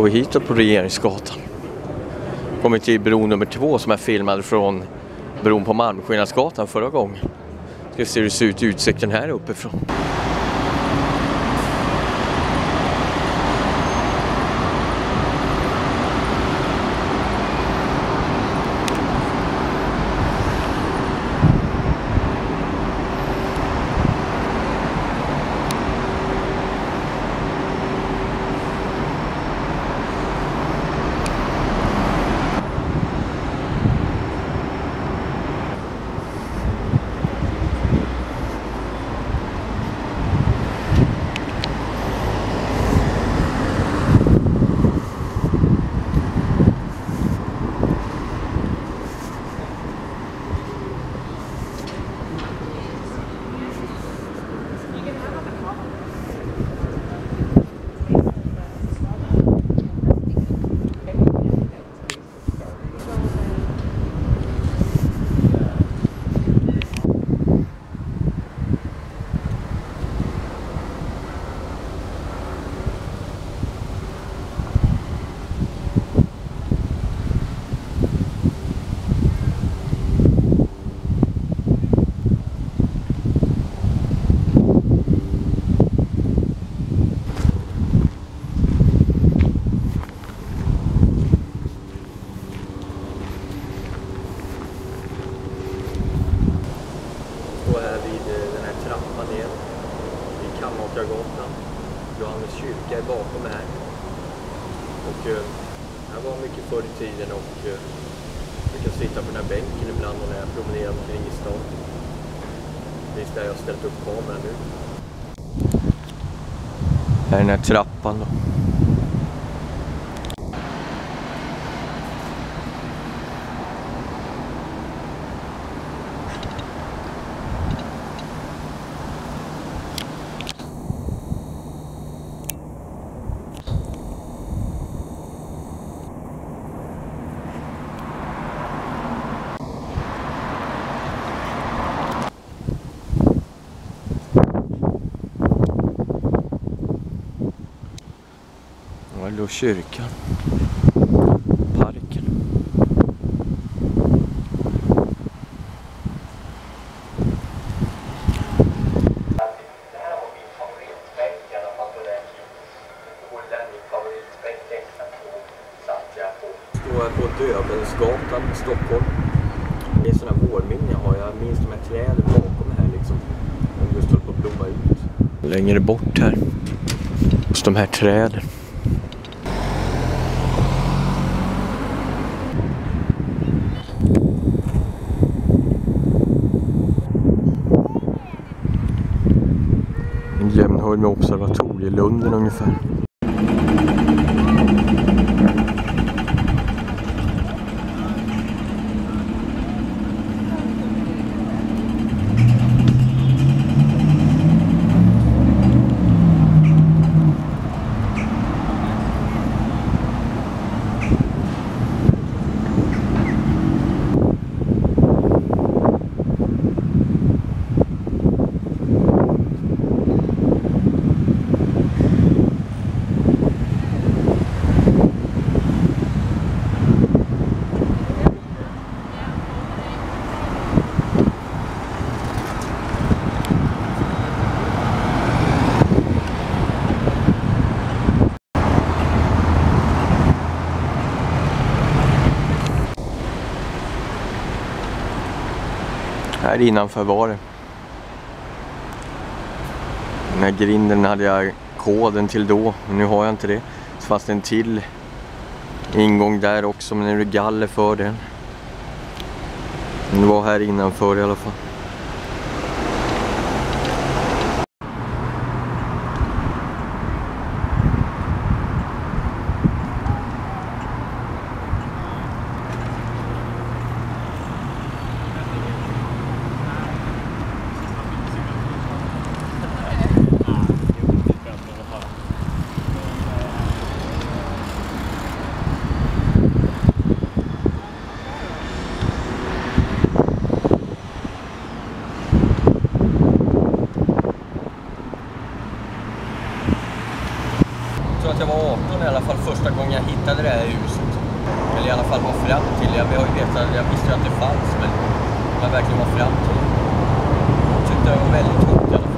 går vi hitåt på Regeringsgatan. Kommer till bro nummer två som jag filmade från bron på Malmskillnadsgatan förra gången. Ska se hur det ser ut i utsikten här uppifrån. Står här vid eh, den här trappan ner. Vid Kammakargatan. Johannes kyrka är bakom här. Och eh, här var mycket förr i tiden och eh, jag kan sitta på den här bänken ibland och när jag promenerar omkring i stan. Precis där jag har ställt upp kameran nu. Här är den här trappan då. Ja, det låg kyrkan. Parken. Det här var min favoritbänk i alla fall på den tiden. Det var den min då jag på. Står här på Döbelnsgatan i Stockholm. Det är sådana vårminnen jag har. Jag minns de här träden bakom här liksom. De just höll på att blomma längre bort här. Hos de här träden. Höjd med observatorielunden ungefär. Här innanför var det. Den här grinden hade jag koden till då, men nu har jag inte det. Så fanns det en till ingång där också, men nu är det galler för den. Men det var här innanför i alla fall. första gången jag hittade det här huset. Eller i alla fall var fram till. Jag, jag, vetat, jag visste ju att det fanns men jag verkligen var fram till. Jag tyckte det var väldigt coolt